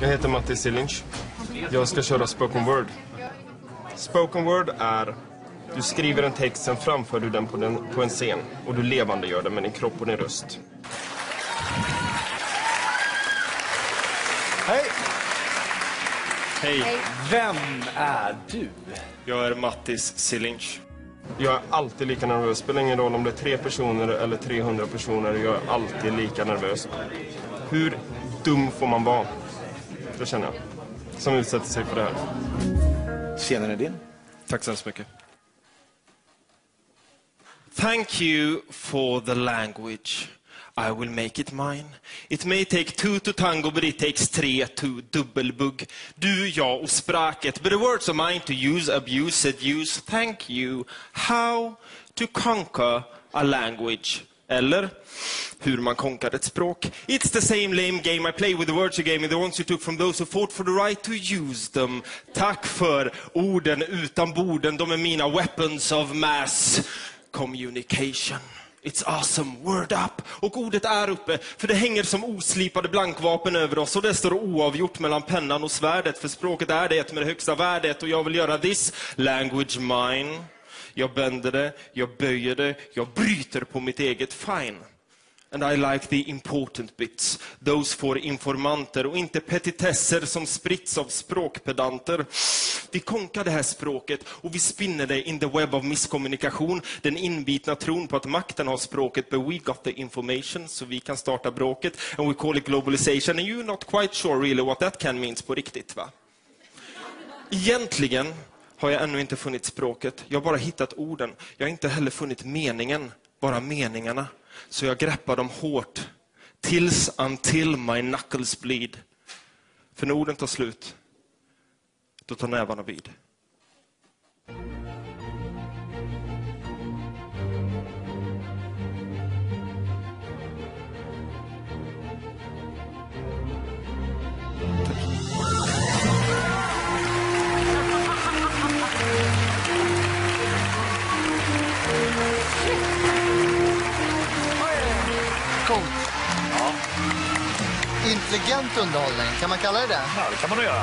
Jag heter Matti Sillinch. Jag ska köra spoken word. Spoken word är... Du skriver en text, sen framför du den på, den på en scen. Och du levande gör den med din kropp och din röst. Hej! Hej, Vem är du? jag är Mattis Sillinch. Jag är alltid lika nervös. Spelar ingen roll om det är tre personer eller 300 personer. Jag är alltid lika nervös. Hur dum får man vara? Det känner jag. Som utsätter sig för det här. Scenen är din. Tack så hemskt mycket. Thank you for the language. I will make it mine. It may take two to tango, but it takes three to dubbelbugg. Du, jag och språket. But the words are mine to use, abuse, seduce. Thank you. How to conquer a language. Eller hur man konkar ett språk. It's the same lame game I play with the words you gave me, the ones you took from those who fought for the right to use them. Tack för orden utan borden, de är mina weapons of mass communication. It's awesome, word up. Och ordet är uppe, för det hänger som oslipade blankvapen över oss och det står oavgjort mellan pennan och svärdet, för språket är det med det högsta värdet och jag vill göra this language mine. Jag bänder det, jag böjer det, jag bryter på mitt eget fine. And I like the important bits, those for informanter och inte petitesser som spritts av språkpedanter. Vi konkar det här språket och vi spinner det in the web of misskommunikation. Den inbitna tron på att makten har språket, but we got the information, så vi kan starta bråket. And we call it globalization, and you're not quite sure really what that can means på riktigt. va? Egentligen har jag ännu inte funnit språket. Jag har bara hittat orden. Jag har inte heller funnit meningen, bara meningarna. Så jag greppar dem hårt. Tills until my knuckles bleed. För när orden tar slut, då tar nävarna vid. Coolt. Intelligent underhållning, kan man kalla det det? Ja, det kan man nog göra.